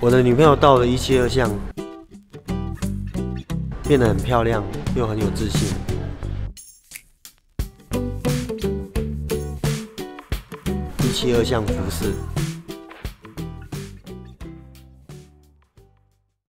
我的女朋友到了一七二巷，变得很漂亮，又很有自信。一七二巷服饰。